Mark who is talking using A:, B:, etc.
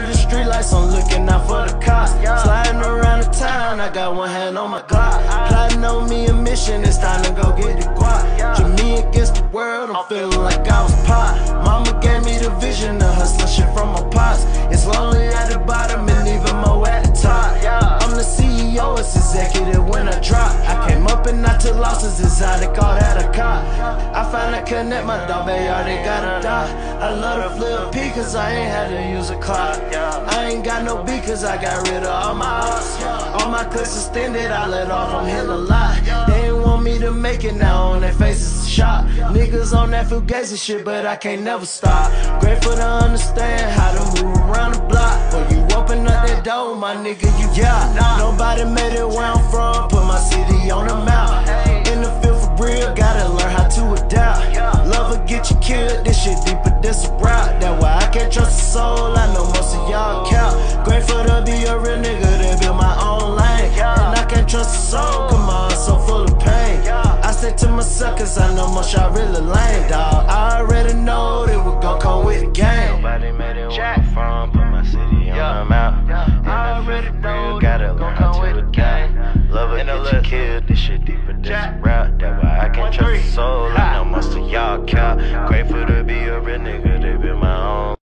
A: Under the streetlights, I'm looking out for the cops. Sliding around the town, I got one hand on my Glock. Plotting on me a mission, it's time to go get the guap. To against the world, I'm feeling like I was pop. Mama gave me the vision to hustle shit from my pops. It's lonely it's executive when I drop. I came up and I took losses, they call that a cop. I finally connect my dog, they already got a dot. I love to flip P cause I ain't had to use a clock. I ain't got no beat cause I got rid of all my ops. All my clips extended, I let off, I'm hitting a lot. They ain't want me to make it now, on their faces shot. Niggas on that fugazi shit, but I can't never stop. Grateful to understand how to door, my nigga, you got. Nobody made it where I'm from, put my city on the map. In the field for real, gotta learn how to adapt. Love will get you killed, this shit deeper, this a route. That's why I can't trust a soul, I know most of y'all count. Grateful to be a real nigga that build my own lane. And I can't trust a soul, come on, so full of pain. I said to myself, cause I know most y'all really lame, dog. I already know that we
B: she killed this shit deeper than
A: some
B: rap. That why I can't trust
A: three.
B: a soul. I know most of y'all count. Grateful to be a real nigga, they been my own.